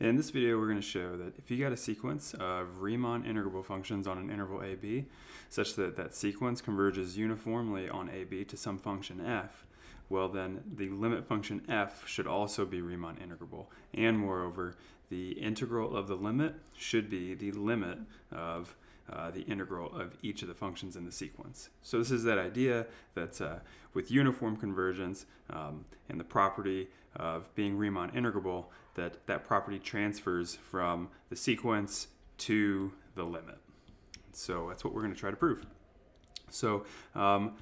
In this video, we're going to show that if you got a sequence of Riemann integrable functions on an interval AB, such that that sequence converges uniformly on AB to some function f, well then the limit function f should also be Riemann integrable. And moreover, the integral of the limit should be the limit of uh, the integral of each of the functions in the sequence. So this is that idea that uh, with uniform convergence um, and the property of being Riemann integrable, that that property transfers from the sequence to the limit. So that's what we're going to try to prove. So um,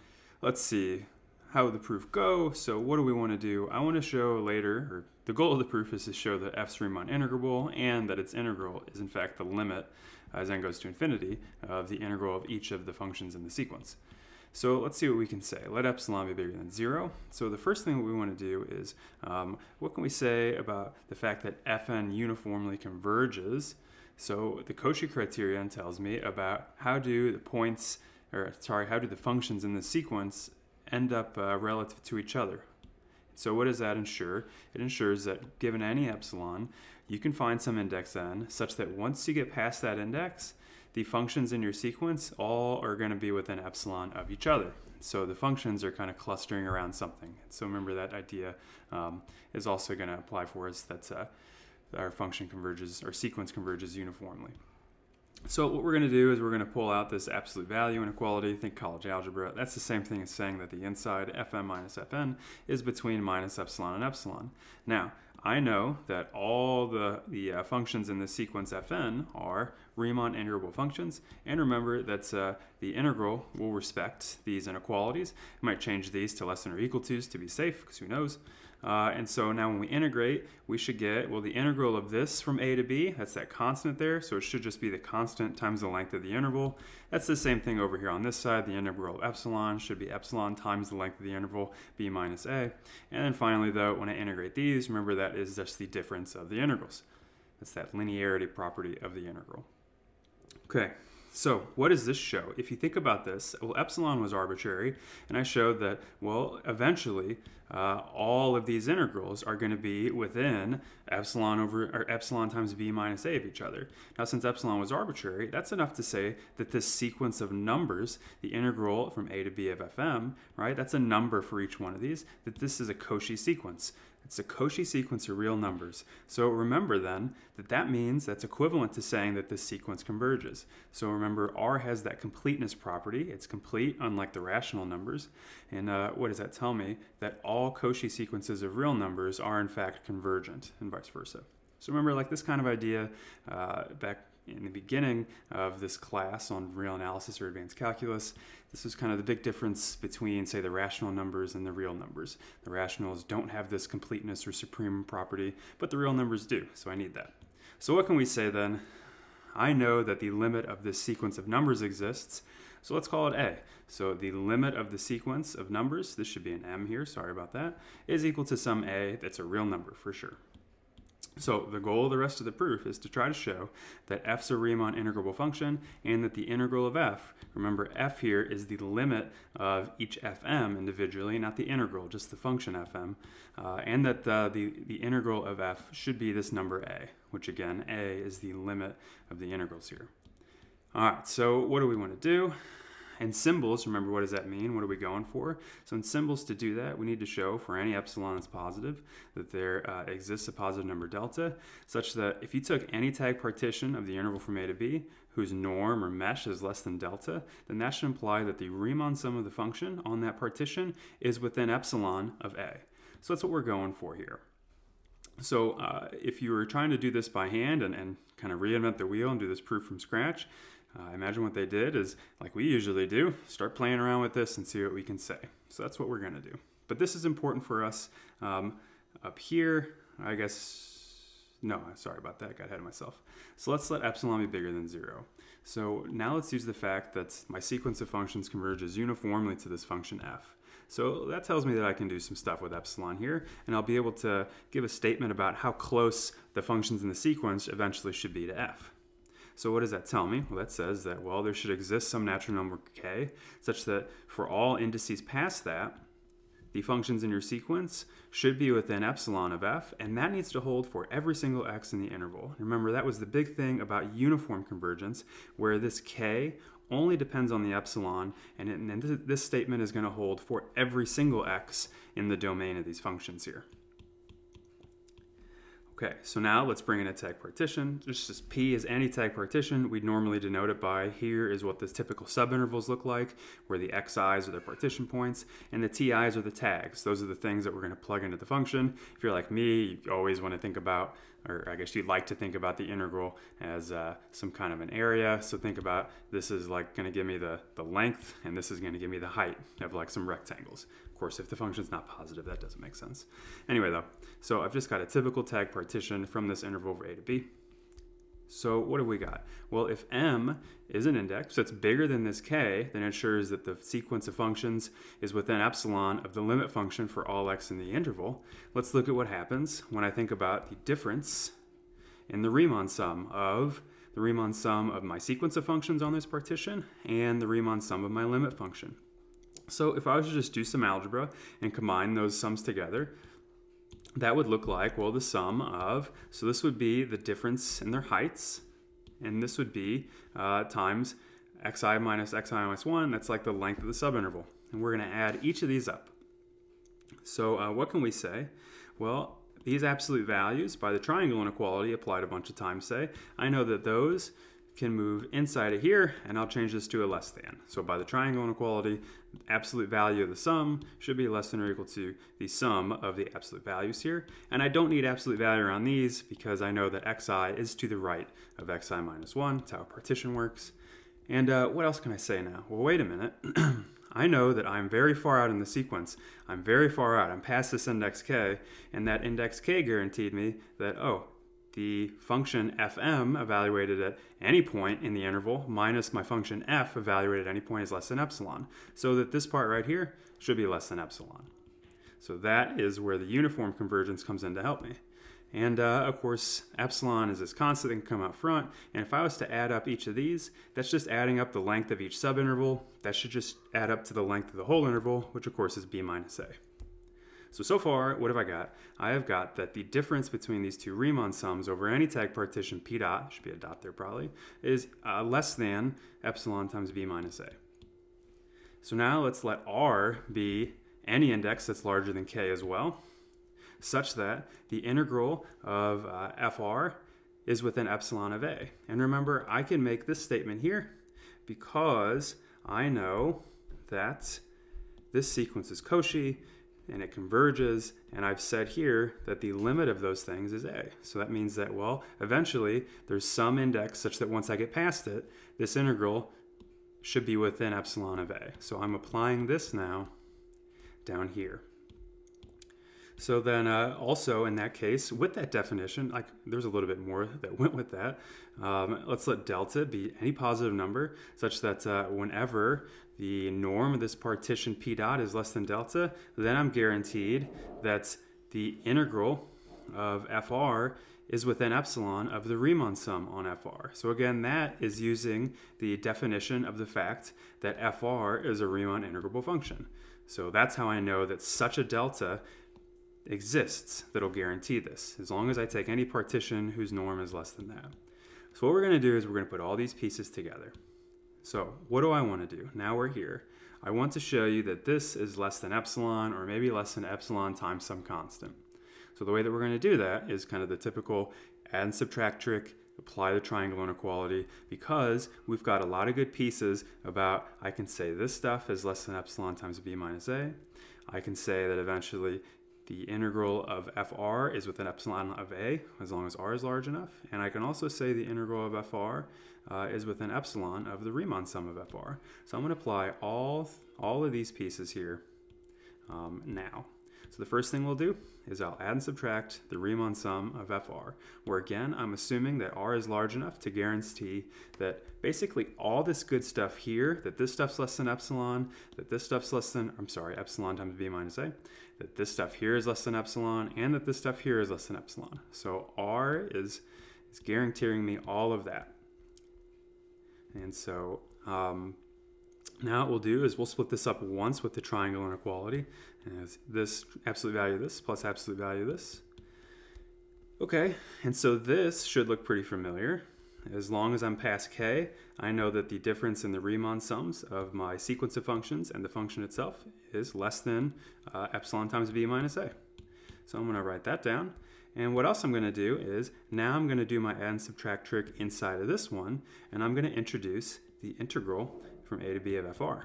let's see how the proof go. So what do we want to do? I want to show later, or the goal of the proof is to show that f's Riemann integrable and that its integral is in fact the limit as n goes to infinity of the integral of each of the functions in the sequence. So let's see what we can say. Let epsilon be bigger than zero. So the first thing we want to do is, um, what can we say about the fact that fn uniformly converges? So the Cauchy criterion tells me about how do the points, or sorry, how do the functions in the sequence end up uh, relative to each other? So what does that ensure? It ensures that given any epsilon, you can find some index n such that once you get past that index, the functions in your sequence all are going to be within epsilon of each other. So the functions are kind of clustering around something. So remember that idea um, is also going to apply for us that uh, our function converges, or sequence converges uniformly. So what we're going to do is we're going to pull out this absolute value inequality, think college algebra. That's the same thing as saying that the inside fm minus fn is between minus epsilon and epsilon. Now, I know that all the, the uh, functions in the sequence fn are Riemann integrable functions. And remember that uh, the integral will respect these inequalities. I might change these to less than or equal to to be safe, because who knows. Uh, and so now when we integrate, we should get, well, the integral of this from a to b, that's that constant there, so it should just be the constant times the length of the interval. That's the same thing over here on this side. The integral of epsilon should be epsilon times the length of the interval, b minus a. And then finally, though, when I integrate these, remember that is just the difference of the integrals. That's that linearity property of the integral. Okay, so what does this show? If you think about this, well, epsilon was arbitrary, and I showed that, well, eventually uh, all of these integrals are going to be within epsilon over or epsilon times b minus a of each other. Now, since epsilon was arbitrary, that's enough to say that this sequence of numbers, the integral from a to b of fm, right? That's a number for each one of these. That this is a Cauchy sequence. It's a Cauchy sequence of real numbers. So remember then that that means that's equivalent to saying that this sequence converges. So remember R has that completeness property. It's complete unlike the rational numbers. And uh, what does that tell me? That all Cauchy sequences of real numbers are in fact convergent and vice versa. So remember like this kind of idea uh, back in the beginning of this class on real analysis or advanced calculus, this was kind of the big difference between, say, the rational numbers and the real numbers. The rationals don't have this completeness or supremum property, but the real numbers do, so I need that. So what can we say then? I know that the limit of this sequence of numbers exists, so let's call it A. So the limit of the sequence of numbers, this should be an M here, sorry about that, is equal to some A that's a real number for sure. So the goal of the rest of the proof is to try to show that f's a Riemann integrable function and that the integral of f, remember f here is the limit of each fm individually, not the integral, just the function fm, uh, and that the, the, the integral of f should be this number a, which again, a is the limit of the integrals here. All right, so what do we want to do? And symbols, remember what does that mean? What are we going for? So in symbols to do that, we need to show for any epsilon that's positive that there uh, exists a positive number delta, such that if you took any tag partition of the interval from a to b, whose norm or mesh is less than delta, then that should imply that the Riemann sum of the function on that partition is within epsilon of a. So that's what we're going for here. So uh, if you were trying to do this by hand and, and kind of reinvent the wheel and do this proof from scratch, uh, imagine what they did is, like we usually do, start playing around with this and see what we can say. So that's what we're going to do. But this is important for us um, up here. I guess, no, sorry about that. Got ahead of myself. So let's let epsilon be bigger than 0. So now let's use the fact that my sequence of functions converges uniformly to this function f. So that tells me that I can do some stuff with epsilon here, and I'll be able to give a statement about how close the functions in the sequence eventually should be to f. So what does that tell me? Well, that says that, well, there should exist some natural number k such that for all indices past that, the functions in your sequence should be within epsilon of f, and that needs to hold for every single x in the interval. Remember, that was the big thing about uniform convergence, where this k only depends on the epsilon, and, it, and this statement is going to hold for every single x in the domain of these functions here. Okay, so now let's bring in a tag partition. Just as P is any tag partition, we'd normally denote it by here is what the typical subintervals look like, where the xi's are the partition points, and the ti's are the tags. Those are the things that we're going to plug into the function. If you're like me, you always want to think about, or I guess you'd like to think about the integral as uh, some kind of an area. So think about this is like going to give me the, the length, and this is going to give me the height of like some rectangles. Of course, if the function's not positive, that doesn't make sense. Anyway, though, so I've just got a typical tag partition from this interval over a to b. So what have we got? Well, if m is an index that's bigger than this k, then it ensures that the sequence of functions is within epsilon of the limit function for all x in the interval. Let's look at what happens when I think about the difference in the Riemann sum of the Riemann sum of my sequence of functions on this partition and the Riemann sum of my limit function. So if I was to just do some algebra and combine those sums together, that would look like, well, the sum of, so this would be the difference in their heights, and this would be uh, times xi minus xi minus 1, that's like the length of the subinterval. And we're going to add each of these up. So uh, what can we say? Well, these absolute values by the triangle inequality applied a bunch of times say, I know that those can move inside of here, and I'll change this to a less than. So by the triangle inequality, absolute value of the sum should be less than or equal to the sum of the absolute values here. And I don't need absolute value around these because I know that xi is to the right of xi minus 1. That's how partition works. And uh, what else can I say now? Well, wait a minute. I know that I'm very far out in the sequence. I'm very far out. I'm past this index k, and that index k guaranteed me that, oh, the function fm evaluated at any point in the interval minus my function f evaluated at any point is less than epsilon. So that this part right here should be less than epsilon. So that is where the uniform convergence comes in to help me. And uh, of course, epsilon is this constant that can come out front. And if I was to add up each of these, that's just adding up the length of each subinterval. That should just add up to the length of the whole interval, which of course is b minus a. So, so far, what have I got? I have got that the difference between these two Riemann sums over any tag partition p dot, should be a dot there probably, is uh, less than epsilon times b minus a. So now let's let r be any index that's larger than k as well, such that the integral of uh, fr is within epsilon of a. And remember, I can make this statement here because I know that this sequence is Cauchy and it converges. And I've said here that the limit of those things is a. So that means that, well, eventually there's some index such that once I get past it, this integral should be within epsilon of a. So I'm applying this now down here. So then uh, also in that case, with that definition, like there's a little bit more that went with that. Um, let's let delta be any positive number such that uh, whenever the norm of this partition p dot is less than delta, then I'm guaranteed that the integral of fr is within epsilon of the Riemann sum on fr. So again, that is using the definition of the fact that fr is a Riemann integrable function. So that's how I know that such a delta exists that'll guarantee this, as long as I take any partition whose norm is less than that. So what we're going to do is we're going to put all these pieces together. So what do I want to do? Now we're here. I want to show you that this is less than epsilon or maybe less than epsilon times some constant. So the way that we're going to do that is kind of the typical add and subtract trick, apply the triangle inequality because we've got a lot of good pieces about I can say this stuff is less than epsilon times b minus a. I can say that eventually the integral of fr is within epsilon of a, as long as r is large enough. And I can also say the integral of fr uh, is within epsilon of the Riemann sum of fr. So I'm going to apply all, all of these pieces here um, now. So the first thing we'll do is I'll add and subtract the Riemann sum of fr, where again, I'm assuming that r is large enough to guarantee that basically all this good stuff here, that this stuff's less than epsilon, that this stuff's less than, I'm sorry, epsilon times b minus a, that this stuff here is less than epsilon, and that this stuff here is less than epsilon. So r is, is guaranteeing me all of that. And so um, Now what we'll do is we'll split this up once with the triangle inequality. And this absolute value of this plus absolute value of this. Okay, and so this should look pretty familiar. As long as I'm past k, I know that the difference in the Riemann sums of my sequence of functions and the function itself is less than uh, epsilon times b minus a. So I'm going to write that down. And what else I'm going to do is now I'm going to do my add and subtract trick inside of this one, and I'm going to introduce the integral from a to b of fr.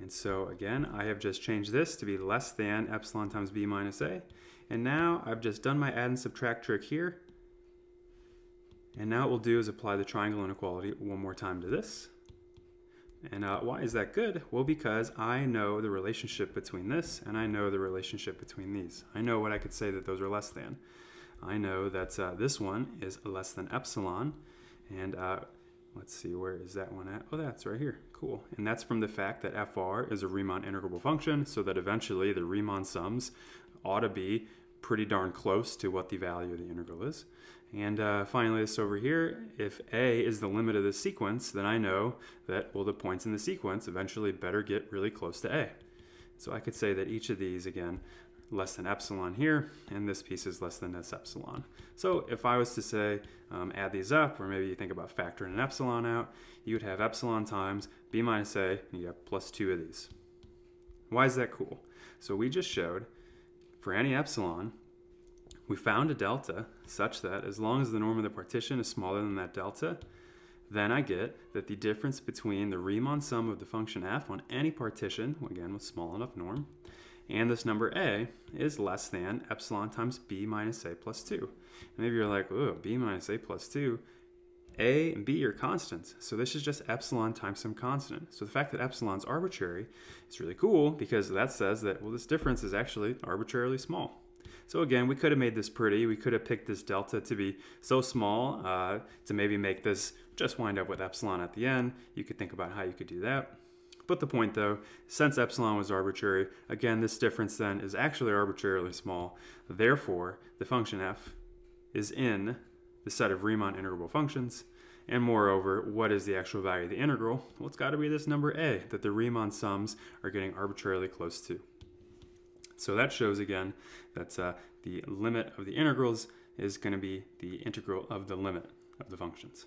And so again, I have just changed this to be less than epsilon times b minus a. And now I've just done my add and subtract trick here, and now what we'll do is apply the triangle inequality one more time to this. And uh, why is that good? Well, because I know the relationship between this and I know the relationship between these. I know what I could say that those are less than. I know that uh, this one is less than epsilon. And uh, let's see, where is that one at? Oh, that's right here. Cool. And that's from the fact that fr is a Riemann integrable function, so that eventually the Riemann sums ought to be pretty darn close to what the value of the integral is. And uh, finally, this over here, if a is the limit of the sequence, then I know that, well, the points in the sequence eventually better get really close to a. So I could say that each of these, again, less than epsilon here, and this piece is less than this epsilon. So if I was to say, um, add these up, or maybe you think about factoring an epsilon out, you would have epsilon times b minus a, and you have plus two of these. Why is that cool? So we just showed for any epsilon, we found a delta such that as long as the norm of the partition is smaller than that delta, then I get that the difference between the Riemann sum of the function f on any partition, again with small enough norm, and this number a is less than epsilon times b minus a plus 2. And maybe you're like, oh, b minus a plus 2, a and b are constants, so this is just epsilon times some constant. So the fact that epsilon's arbitrary is really cool because that says that, well, this difference is actually arbitrarily small. So again, we could have made this pretty. We could have picked this delta to be so small uh, to maybe make this just wind up with epsilon at the end. You could think about how you could do that. But the point though, since epsilon was arbitrary, again, this difference then is actually arbitrarily small. Therefore, the function f is in the set of Riemann integrable functions. And moreover, what is the actual value of the integral? Well, it's got to be this number a that the Riemann sums are getting arbitrarily close to. So that shows again that uh, the limit of the integrals is going to be the integral of the limit of the functions.